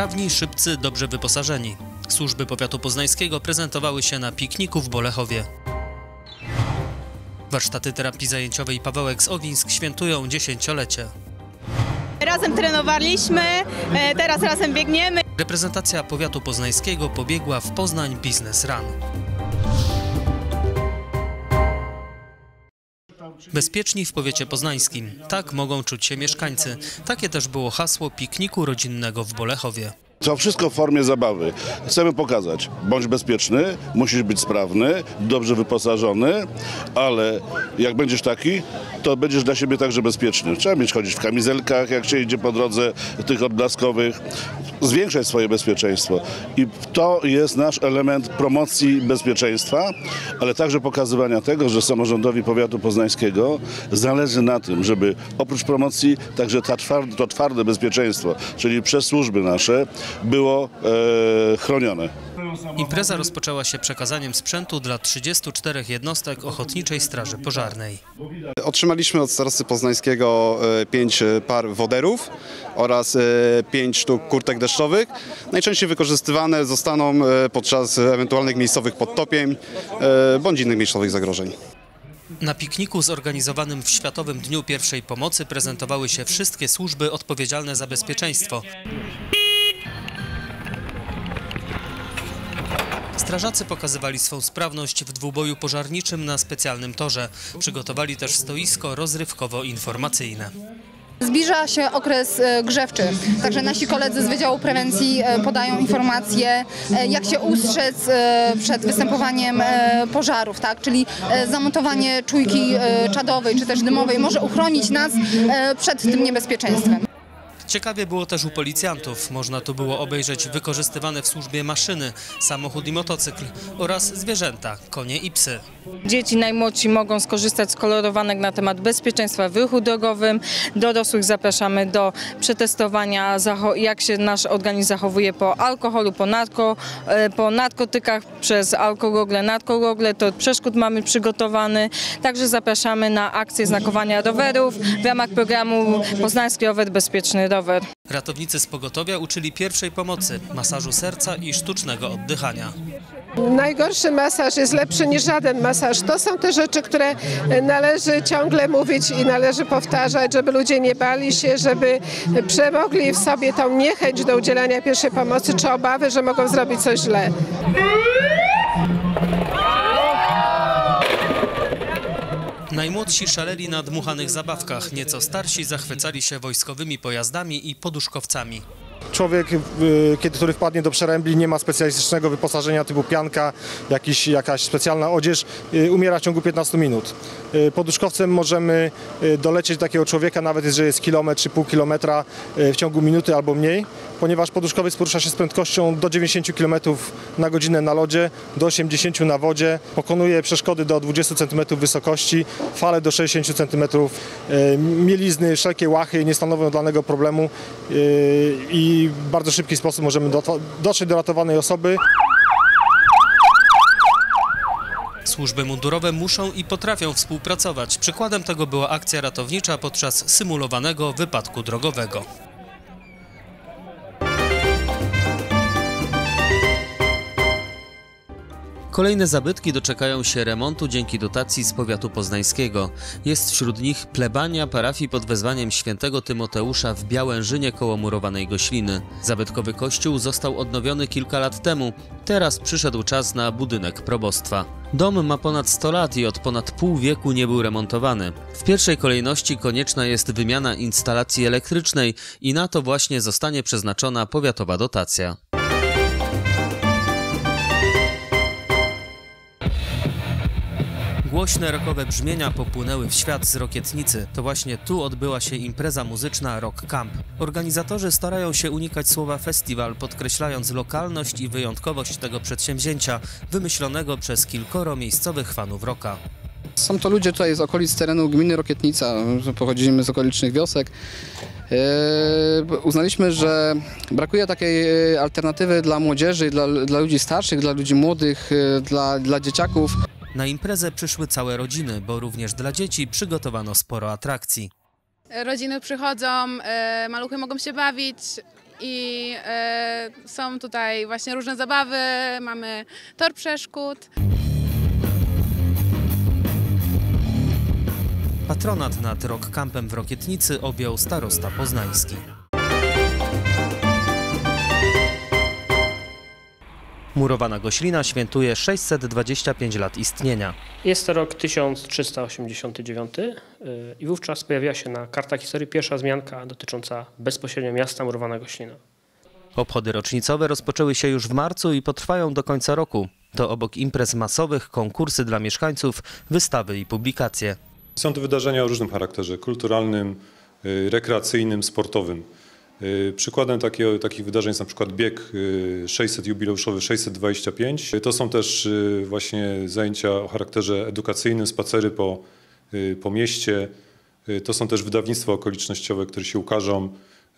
Sprawni, szybcy, dobrze wyposażeni. Służby powiatu poznańskiego prezentowały się na pikniku w Bolechowie. Warsztaty terapii zajęciowej Pawełek z Owińsk świętują dziesięciolecie. Razem trenowaliśmy, e, teraz razem biegniemy. Reprezentacja powiatu poznańskiego pobiegła w Poznań Business Run. Bezpieczni w powiecie poznańskim. Tak mogą czuć się mieszkańcy. Takie też było hasło pikniku rodzinnego w Bolechowie. To wszystko w formie zabawy. Chcemy pokazać, bądź bezpieczny, musisz być sprawny, dobrze wyposażony, ale jak będziesz taki, to będziesz dla siebie także bezpieczny. Trzeba mieć chodzić w kamizelkach, jak się idzie po drodze tych odblaskowych, zwiększać swoje bezpieczeństwo. I to jest nasz element promocji bezpieczeństwa, ale także pokazywania tego, że samorządowi powiatu poznańskiego zależy na tym, żeby oprócz promocji także ta twarde, to twarde bezpieczeństwo, czyli przez służby nasze, było e, chronione. Impreza rozpoczęła się przekazaniem sprzętu dla 34 jednostek Ochotniczej Straży Pożarnej. Otrzymaliśmy od starosty poznańskiego 5 par woderów oraz 5 sztuk kurtek deszczowych. Najczęściej wykorzystywane zostaną e, podczas ewentualnych miejscowych podtopień e, bądź innych miejscowych zagrożeń. Na pikniku zorganizowanym w Światowym Dniu Pierwszej Pomocy prezentowały się wszystkie służby odpowiedzialne za bezpieczeństwo. Strażacy pokazywali swą sprawność w dwuboju pożarniczym na specjalnym torze. Przygotowali też stoisko rozrywkowo-informacyjne. Zbliża się okres e, grzewczy, także nasi koledzy z Wydziału Prewencji e, podają informacje, e, jak się ustrzec przed występowaniem pożarów, tak? czyli zamontowanie czujki czadowej czy też dymowej może uchronić nas przed tym niebezpieczeństwem. Ciekawie było też u policjantów. Można tu było obejrzeć wykorzystywane w służbie maszyny, samochód i motocykl oraz zwierzęta, konie i psy. Dzieci najmłodsi mogą skorzystać z kolorowanek na temat bezpieczeństwa w ruchu drogowym. Dorosłych zapraszamy do przetestowania, jak się nasz organizm zachowuje po alkoholu, po, narko, e, po narkotykach, przez alkogogle, narkogogle. To przeszkód mamy przygotowany. Także zapraszamy na akcję znakowania rowerów w ramach programu Poznański Rower Bezpieczny Rower. Ratownicy z pogotowia uczyli pierwszej pomocy, masażu serca i sztucznego oddychania. Najgorszy masaż jest lepszy niż żaden masaż. To są te rzeczy, które należy ciągle mówić i należy powtarzać, żeby ludzie nie bali się, żeby przemogli w sobie tą niechęć do udzielania pierwszej pomocy czy obawy, że mogą zrobić coś źle. Najmłodsi szaleli na dmuchanych zabawkach, nieco starsi zachwycali się wojskowymi pojazdami i poduszkowcami. Człowiek, y, kiedy, który wpadnie do przerębli, nie ma specjalistycznego wyposażenia typu pianka, jakiś, jakaś specjalna odzież, y, umiera w ciągu 15 minut. Y, Poduszkowcem możemy dolecieć do takiego człowieka, nawet jeżeli jest kilometr czy pół kilometra w ciągu minuty albo mniej, ponieważ poduszkowiec porusza się z prędkością do 90 km na godzinę na lodzie, do 80 na wodzie, pokonuje przeszkody do 20 cm wysokości, fale do 60 cm, mielizny, wszelkie łachy nie stanowią danego problemu y, i w bardzo szybki sposób możemy do, dotrzeć do ratowanej osoby. Służby mundurowe muszą i potrafią współpracować. Przykładem tego była akcja ratownicza podczas symulowanego wypadku drogowego. Kolejne zabytki doczekają się remontu dzięki dotacji z powiatu poznańskiego. Jest wśród nich plebania parafii pod wezwaniem świętego Tymoteusza w Białężynie koło murowanej Gośliny. Zabytkowy kościół został odnowiony kilka lat temu. Teraz przyszedł czas na budynek probostwa. Dom ma ponad 100 lat i od ponad pół wieku nie był remontowany. W pierwszej kolejności konieczna jest wymiana instalacji elektrycznej i na to właśnie zostanie przeznaczona powiatowa dotacja. Głośne rockowe brzmienia popłynęły w świat z Rokietnicy. To właśnie tu odbyła się impreza muzyczna Rock Camp. Organizatorzy starają się unikać słowa festiwal, podkreślając lokalność i wyjątkowość tego przedsięwzięcia, wymyślonego przez kilkoro miejscowych fanów rocka. Są to ludzie tutaj z okolic terenu gminy Rokietnica, pochodzimy z okolicznych wiosek. E, Uznaliśmy, że brakuje takiej e, alternatywy dla młodzieży, dla, dla ludzi starszych, dla ludzi młodych, e, dla, dla dzieciaków. Na imprezę przyszły całe rodziny, bo również dla dzieci przygotowano sporo atrakcji. Rodziny przychodzą, e, maluchy mogą się bawić, i e, są tutaj właśnie różne zabawy, mamy tor przeszkód. Patronat nad Rock Campem w Rokietnicy objął starosta poznański. Murowana Goślina świętuje 625 lat istnienia. Jest to rok 1389 y, i wówczas pojawiła się na kartach historii pierwsza wzmianka dotycząca bezpośrednio miasta Murowana Goślina. Obchody rocznicowe rozpoczęły się już w marcu i potrwają do końca roku. To obok imprez masowych, konkursy dla mieszkańców, wystawy i publikacje. Są to wydarzenia o różnym charakterze kulturalnym, y, rekreacyjnym, sportowym. Y, Przykładem takiego, takich wydarzeń jest na przykład bieg y, 600 jubileuszowy 625. To są też y, właśnie zajęcia o charakterze edukacyjnym, spacery po, y, po mieście. Y, To są też wydawnictwa okolicznościowe, które się ukażą,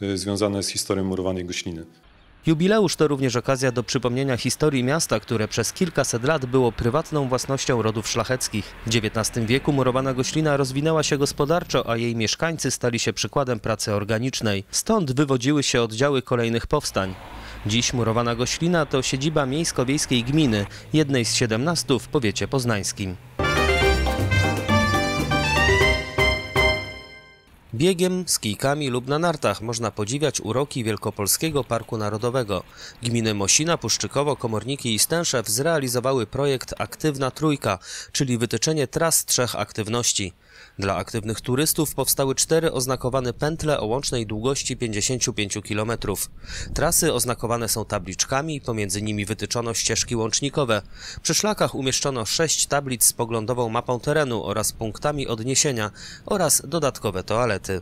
y, związane z historią murowanej Gośliny. Jubileusz to również okazja do przypomnienia historii miasta, które przez kilkaset lat było prywatną własnością rodów szlacheckich. W XIX wieku murowana Goślina rozwinęła się gospodarczo, a jej mieszkańcy stali się przykładem pracy organicznej. Stąd wywodziły się oddziały kolejnych powstań. Dziś murowana Goślina to siedziba miejsko-wiejskiej gminy, jednej z 17 w powiecie poznańskim. Biegiem, z kijkami lub na nartach można podziwiać uroki Wielkopolskiego Parku Narodowego. Gminy Mosina, Puszczykowo, Komorniki i Stęszew zrealizowały projekt Aktywna Trójka, czyli wytyczenie tras trzech aktywności. Dla aktywnych turystów powstały cztery oznakowane pętle o łącznej długości 55 km. Trasy oznakowane są tabliczkami, pomiędzy nimi wytyczono ścieżki łącznikowe. Przy szlakach umieszczono sześć tablic z poglądową mapą terenu oraz punktami odniesienia oraz dodatkowe toalety.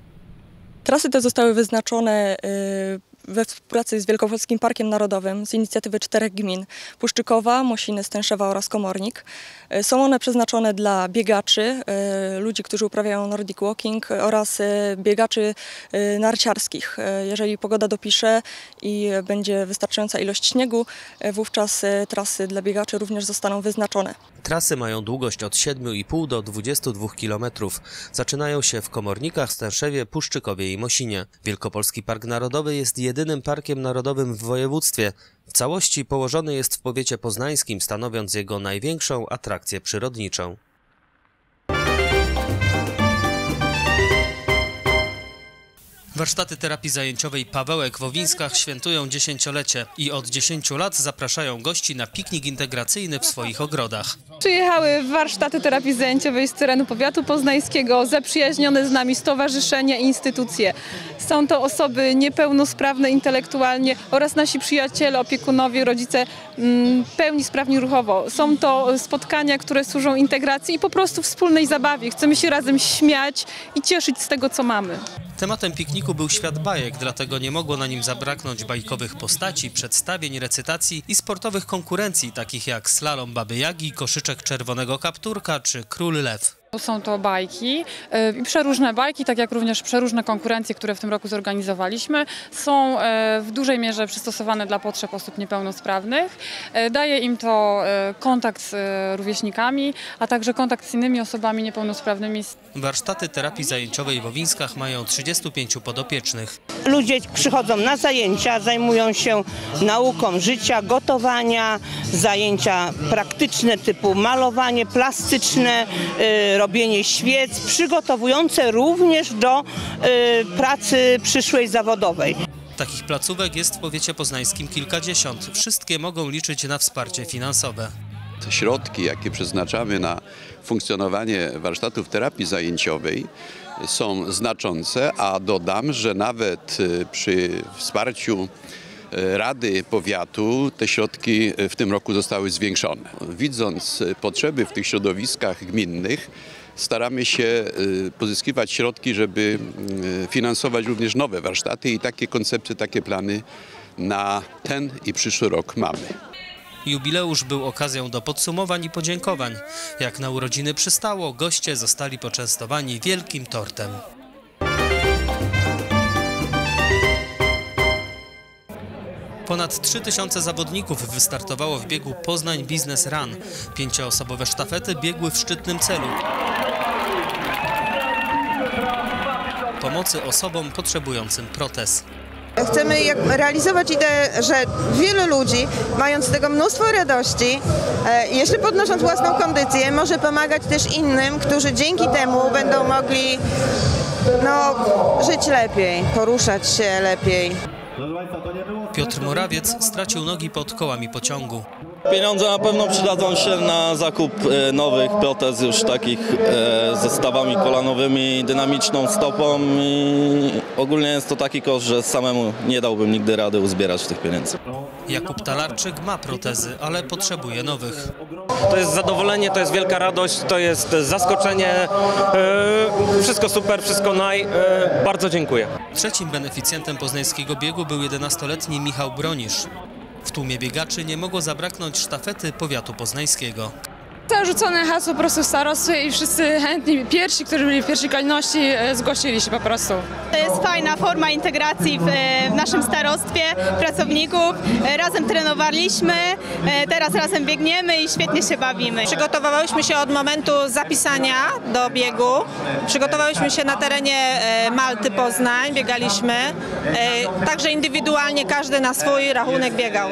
Trasy te zostały wyznaczone y, we współpracy z Wielkopolskim Parkiem Narodowym z inicjatywy czterech gmin Puszczykowa, Mosiny, Stęszewa oraz Komornik. Y, Są one przeznaczone dla biegaczy, y, ludzi, którzy uprawiają nordic walking oraz y, biegaczy narciarskich. Jeżeli pogoda dopisze i będzie wystarczająca ilość śniegu, wówczas trasy dla biegaczy również zostaną wyznaczone. Trasy mają długość od 7,5 do 22 km. Zaczynają się w Komornikach, Stęszewie, Puszczykowie i Mosinie. Wielkopolski Park Narodowy jest jedynym parkiem narodowym w województwie. W całości położony jest w powiecie poznańskim, stanowiąc jego największą atrakcję przyrodniczą. Warsztaty terapii zajęciowej Pawełek w Owińskach świętują dziesięciolecie i od 10 lat zapraszają gości na piknik integracyjny w swoich ogrodach. Przyjechały warsztaty terapii zajęciowej z terenu powiatu poznańskiego, zaprzyjaźnione z nami stowarzyszenia i instytucje. Są to osoby niepełnosprawne intelektualnie oraz nasi przyjaciele, opiekunowie, rodzice mm, pełni sprawni ruchowo. Są to spotkania, które służą integracji i po prostu wspólnej zabawie. Chcemy się razem śmiać i cieszyć z tego, co mamy. Tematem pikniku był świat bajek, dlatego nie mogło na nim zabraknąć bajkowych postaci, przedstawień, recytacji i sportowych konkurencji, takich jak slalom Baby Jagi, koszyczek czerwonego kapturka czy król lew. Są to bajki e, i przeróżne bajki, tak jak również przeróżne konkurencje, które w tym roku zorganizowaliśmy, są e, w dużej mierze przystosowane dla potrzeb osób niepełnosprawnych. E, Daje im to e, kontakt z rówieśnikami, a także kontakt z innymi osobami niepełnosprawnymi. Warsztaty terapii zajęciowej w Owińskach mają 35 podopiecznych. Ludzie przychodzą na zajęcia, zajmują się nauką życia, gotowania, zajęcia praktyczne typu malowanie, plastyczne, y, robienie świec, przygotowujące również do y, pracy przyszłej zawodowej. Takich placówek jest w powiecie poznańskim kilkadziesiąt. Wszystkie mogą liczyć na wsparcie finansowe. Te środki, jakie przeznaczamy na funkcjonowanie warsztatów terapii zajęciowej są znaczące, a dodam, że nawet y, przy wsparciu Rady Powiatu te środki y, w tym roku zostały zwiększone. Widząc y, potrzeby w tych środowiskach gminnych, staramy się y, pozyskiwać środki, żeby finansować również nowe warsztaty i takie koncepcje, takie plany na ten i przyszły rok mamy. Jubileusz był okazją do podsumowań i podziękowań. Jak na urodziny przystało, goście zostali poczęstowani wielkim tortem. Ponad 3000 zawodników wystartowało w biegu Poznań Business Run. Pięcioosobowe sztafety biegły w szczytnym celu. Pomocy osobom potrzebującym protez. Chcemy realizować ideę, że wielu ludzi, mając z tego mnóstwo radości, e, jeszcze podnosząc własną kondycję, może pomagać też innym, którzy dzięki temu będą mogli no, żyć lepiej, poruszać się lepiej. Piotr Morawiec stracił nogi pod kołami pociągu. Pieniądze na pewno przydadzą się na zakup e, nowych protez już takich e, ze stawami kolanowymi, dynamiczną stopą i ogólnie jest to taki koszt, że samemu nie dałbym nigdy rady uzbierać tych pieniędzy. Jakub Talarczyk ma protezy, ale potrzebuje nowych. To jest zadowolenie, to jest wielka radość, to jest zaskoczenie. E, Wszystko super, wszystko naj. E, Bardzo dziękuję. Trzecim beneficjentem poznańskiego biegu był 11-letni Michał Bronisz. W tłumie biegaczy nie mogło zabraknąć sztafety powiatu poznańskiego. Zarzucone hasło po prostu i wszyscy chętni, pierwsi, którzy byli w pierwszej kolejności, e, zgłosili się po prostu. To jest fajna forma integracji w, e, w naszym starostwie pracowników. E, Razem trenowaliśmy, teraz razem biegniemy i świetnie się bawimy. Przygotowywałyśmy się od momentu zapisania do biegu. Przygotowałyśmy się na terenie Malty Poznań, biegaliśmy. Także indywidualnie każdy na swój rachunek biegał.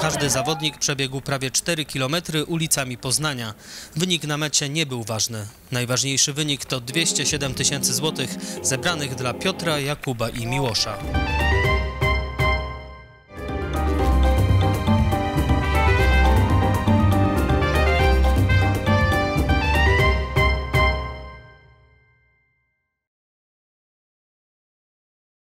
Każdy zawodnik przebiegł prawie 4 km ulicami Poznania. Wynik na mecie nie był ważny. Najważniejszy wynik to 207 tysięcy złotych zebranych dla Piotra, Jakuba i Miłosza.